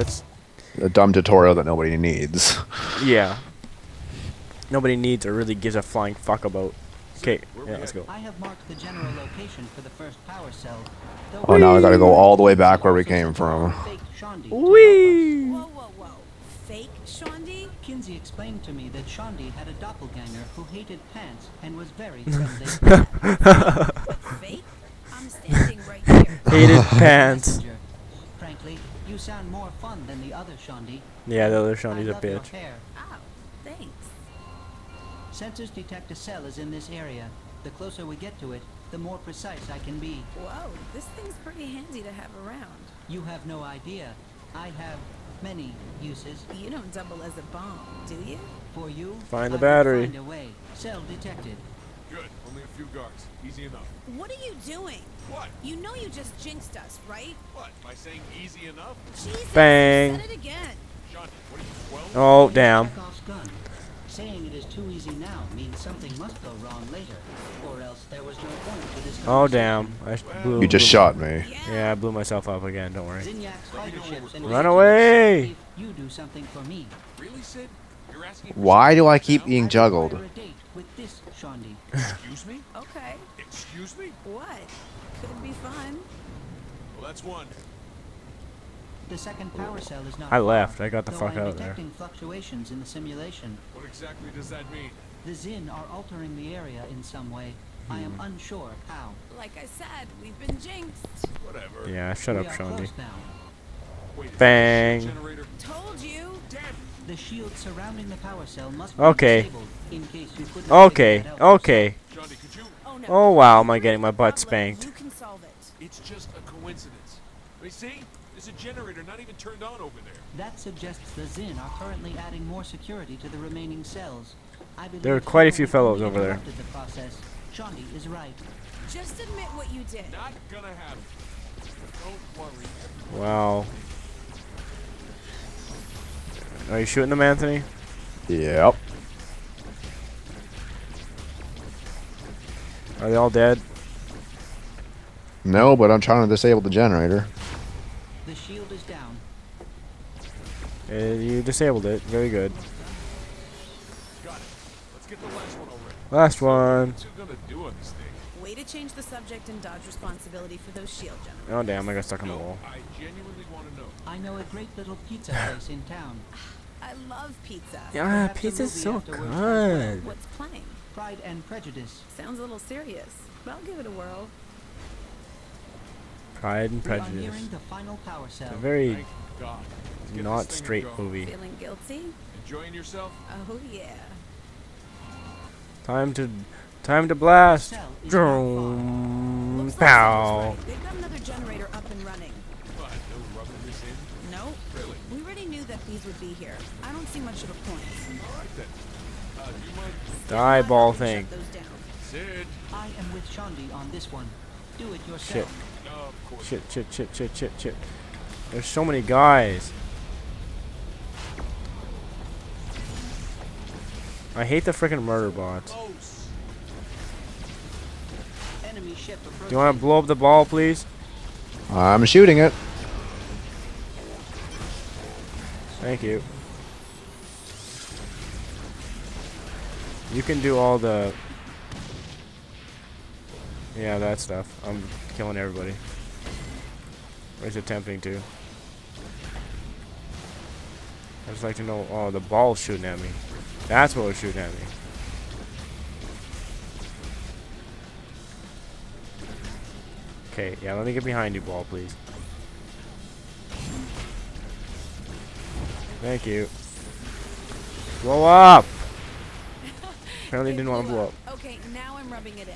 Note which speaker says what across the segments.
Speaker 1: it's
Speaker 2: A dumb tutorial that nobody needs.
Speaker 1: yeah. Nobody needs or really gives a flying fuck about. Okay, yeah, let's go.
Speaker 3: I have marked the general location for the first power cell.
Speaker 2: Oh, now I gotta go all the way back where we came from.
Speaker 3: Fake Shaundi
Speaker 1: Whee!
Speaker 4: Whoa, whoa, whoa. Fake Shaundi?
Speaker 3: Kinzie explained to me that Shaundi had a doppelganger who hated pants and was very friendly.
Speaker 4: Fake? I'm standing right here.
Speaker 1: Hated pants.
Speaker 3: Frankly, you sound more fun than the other Shaundi.
Speaker 1: Yeah, the other
Speaker 3: I
Speaker 1: Shoney's a
Speaker 3: love
Speaker 1: bitch.
Speaker 4: Oh, thanks.
Speaker 3: Sensors detect a cell is in this area. The closer we get to it, the more precise I can be.
Speaker 4: Whoa, this thing's pretty handy to have around.
Speaker 3: You have no idea. I have many uses.
Speaker 4: You don't double as a bomb, do you?
Speaker 3: For you,
Speaker 1: Find the
Speaker 3: I
Speaker 1: battery.
Speaker 3: Find a way. Cell detected.
Speaker 5: Good. Only a few guards. Easy enough.
Speaker 4: What are you doing?
Speaker 5: What?
Speaker 4: You know you just jinxed us, right?
Speaker 5: What? By saying easy enough?
Speaker 4: Jesus,
Speaker 1: Bang.
Speaker 4: said it again.
Speaker 5: Sean, what are you, 12?
Speaker 1: Oh damn.
Speaker 3: Gun. Saying it is too easy now means something must go wrong later, or else there was no point to this.
Speaker 1: Oh damn. I sh- blew,
Speaker 2: You just
Speaker 1: blew-
Speaker 2: shot me.
Speaker 1: Yeah, I blew myself up again. Don't worry.
Speaker 3: Zinyak's fighter ships and
Speaker 1: Run away!
Speaker 3: You do something for me.
Speaker 5: Really, Sid? You're asking
Speaker 2: Why do I keep being
Speaker 3: require
Speaker 2: juggled?
Speaker 3: A with this Shaundi.
Speaker 5: Excuse me?
Speaker 4: Okay.
Speaker 5: Excuse me?
Speaker 4: What? Could be fun.
Speaker 5: Well, that's one.
Speaker 3: The second power cell is not.
Speaker 1: I left. I got the fuck
Speaker 3: I'm
Speaker 1: out of there.
Speaker 3: detecting fluctuations in the simulation.
Speaker 5: What exactly does that mean?
Speaker 3: The Zin are altering the area in some way. I am
Speaker 1: Hmm.
Speaker 3: unsure how.
Speaker 4: Like I said, we've been jinxed.
Speaker 5: Whatever.
Speaker 1: Yeah, shut
Speaker 3: we
Speaker 1: up,
Speaker 3: are Shaundi.
Speaker 5: Wait, is that a
Speaker 1: Bang.
Speaker 4: Told you.
Speaker 5: Damn.
Speaker 3: The shield surrounding the power cell must be
Speaker 1: Okay.
Speaker 3: disabled in case you couldn't
Speaker 1: Okay,
Speaker 3: figure that out
Speaker 1: okay.
Speaker 5: Johnny, could you?
Speaker 4: Oh.
Speaker 1: Oh wow, am I getting my butt spanked.
Speaker 4: You can solve it.
Speaker 5: It's just a coincidence. I mean, see? There's a generator not even turned on over there.
Speaker 3: That suggests the Zin are currently adding more security to the remaining cells. I believe
Speaker 1: There are quite a few fellows over there.
Speaker 3: interrupted The process. Shaundi is right.
Speaker 4: Just admit what you did.
Speaker 5: Not gonna happen. Don't worry.
Speaker 1: Wow. Are you shooting them, Anthony?
Speaker 2: Yep.
Speaker 1: Are they all dead?
Speaker 2: No, but I'm trying to disable the generator.
Speaker 3: The shield is down.
Speaker 1: Uh, you disabled it. Very good.
Speaker 5: Got it. Let's get the last one over.
Speaker 1: Last one.
Speaker 5: What's you gonna do on this thing?
Speaker 4: Way to change the subject and dodge responsibility for those shield generators.
Speaker 1: Oh damn, I got stuck on the wall.
Speaker 5: I genuinely want to know.
Speaker 3: I know a great little pizza place in town.
Speaker 4: I love pizza.
Speaker 1: Yeah,
Speaker 3: Perhaps a
Speaker 1: pizza's so good.
Speaker 4: What's playing?
Speaker 3: Pride and Prejudice.
Speaker 4: Sounds a little serious, but I'll give it a whirl.
Speaker 1: Pride and Prejudice.
Speaker 3: the final power cell.
Speaker 1: It's a very
Speaker 5: Thank God. Let's get
Speaker 1: not
Speaker 5: this thing and
Speaker 1: straight movie.
Speaker 4: Feeling guilty?
Speaker 5: Enjoying yourself?
Speaker 4: Oh yeah.
Speaker 1: Time to, time to blast.
Speaker 3: Cell is not far.
Speaker 1: Vroom,
Speaker 4: Looks like
Speaker 1: pow.
Speaker 4: They've got another generator up and running.
Speaker 5: What? No rubbing this in?
Speaker 4: Nope.
Speaker 5: Really?
Speaker 4: We already knew that these would be here. I don't see much of a point.
Speaker 5: All right then. Do?
Speaker 1: The eyeball thing.
Speaker 5: Sid.
Speaker 3: I am with Shaundi on this one. Do it yourself.
Speaker 1: Shit.
Speaker 5: No, of course.
Speaker 1: Shit, shit, shit, shit, shit, shit. There's so many guys. I hate the freaking murder bots.
Speaker 3: Enemy ship.
Speaker 1: Do you want to blow up the ball, please?
Speaker 2: I'm shooting it.
Speaker 1: Thank you. You can do all the... Yeah, that stuff. I'm killing everybody. Or is attempting to. I just like to know... Oh, the ball's shooting at me. That's what was shooting at me. Okay, yeah, let me get behind you, ball, please. Thank you. Blow up! Apparently didn't want to blow up.
Speaker 4: Okay, now I'm rubbing it in.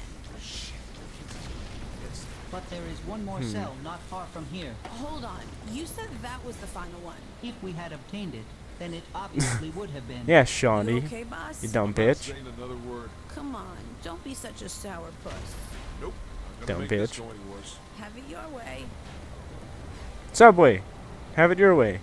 Speaker 3: But there is one
Speaker 1: Hmm.
Speaker 3: more cell not far from here.
Speaker 4: Hold on. You said that was the final one.
Speaker 3: If we had obtained it, then it obviously would have been.
Speaker 1: Yeah,
Speaker 4: You
Speaker 1: Shawnee.
Speaker 4: okay, boss?
Speaker 1: You dumb
Speaker 5: Not
Speaker 1: bitch.
Speaker 5: another word.
Speaker 4: Come on, don't be such a sour puss.
Speaker 5: Nope. I'm
Speaker 1: Dumb
Speaker 5: gonna make this
Speaker 1: bitch.
Speaker 5: go any worse.
Speaker 4: Have it your way.
Speaker 1: Subway. Have it your way.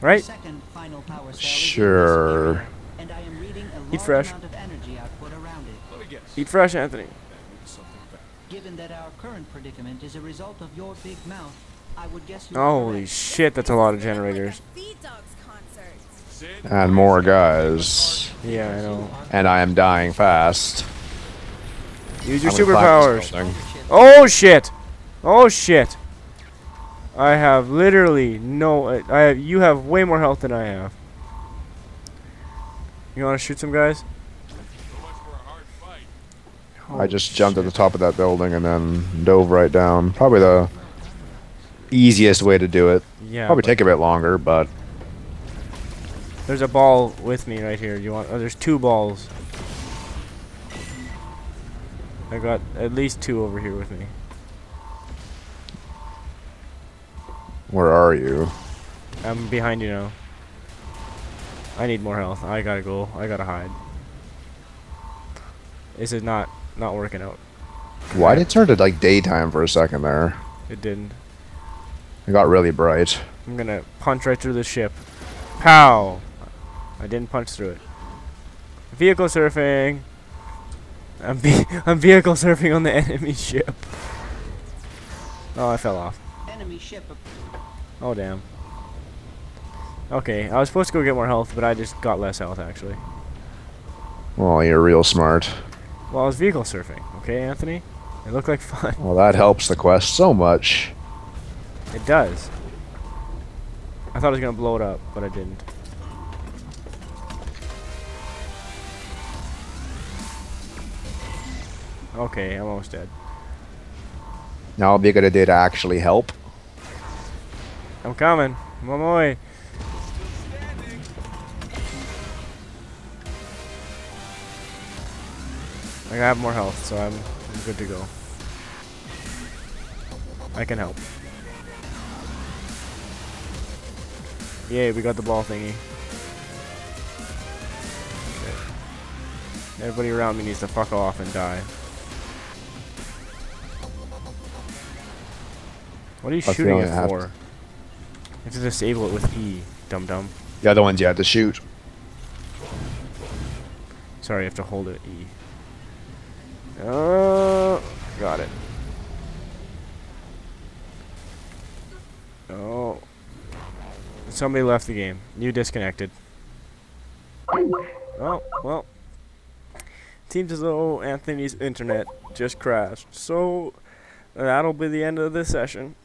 Speaker 1: Right?
Speaker 3: Second final power cell is in this
Speaker 2: Sure.
Speaker 3: area, and I am reading a
Speaker 1: Eat
Speaker 3: large
Speaker 1: fresh.
Speaker 3: amount of energy output around it.
Speaker 5: Let me guess.
Speaker 1: Eat fresh, Anthony.
Speaker 5: That means something bad.
Speaker 3: Given that our current predicament is a result of your big mouth, I would guess you
Speaker 1: Holy
Speaker 3: correct.
Speaker 1: shit, that's a lot of generators.
Speaker 4: Like a Feed Dogs concert.
Speaker 5: Sid,
Speaker 2: And more guys.
Speaker 1: Yeah, I know.
Speaker 2: And I am dying fast.
Speaker 1: Use your
Speaker 2: I'm gonna climb this
Speaker 1: superpowers. Oh shit! Oh shit! I have literally no. I I have, you have way more health than I have. You want to shoot some guys?
Speaker 5: so much for a hard fight.
Speaker 2: I just jumped at the top of that building and then dove right down. Probably the easiest way to do it.
Speaker 1: Yeah.
Speaker 2: Probably take a bit longer, but
Speaker 1: There's a ball with me right here. You want? Oh, there's two balls. I got at least two over here with me.
Speaker 2: where are you?
Speaker 1: I'm behind you now. I need more health. I gotta go. I gotta hide. This is not not working out.
Speaker 2: Why did it turn to like daytime for a second there?
Speaker 1: It didn't.
Speaker 2: It got really bright.
Speaker 1: I'm gonna punch right through the ship. Pow! I didn't punch through it. Vehicle surfing. I'm ve I'm vehicle surfing on the enemy ship. Oh, I fell off.
Speaker 3: Enemy ship.
Speaker 1: Oh damn. Okay, I was supposed to go get more health, but I just got less health actually.
Speaker 2: Well, you're real smart.
Speaker 1: Well, I was vehicle surfing. Okay, Anthony. It looked like fun.
Speaker 2: Well, that helps the quest so much.
Speaker 1: It does. I thought I was gonna blow it up, but I didn't. Okay, I'm almost dead.
Speaker 2: Now would be a good idea to actually help.
Speaker 1: I'm coming. I'm on my way. I have more health, so I'm, I'm good to go. I can help. Yay, we got the ball thingy. Okay. Everybody around me needs to fuck off and die. What are you
Speaker 2: I
Speaker 1: shooting it
Speaker 2: have
Speaker 1: for? You have to disable it with E, dum dum.
Speaker 2: The other ones you had to shoot.
Speaker 1: Sorry, I have to hold it E. Uh, got it. Oh. Somebody left the game. You disconnected. Oh, well. Seems as though Anthony's internet just crashed. So, that'll be the end of this session.